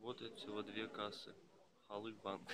работает всего две кассы. Халык банк.